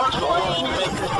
Arch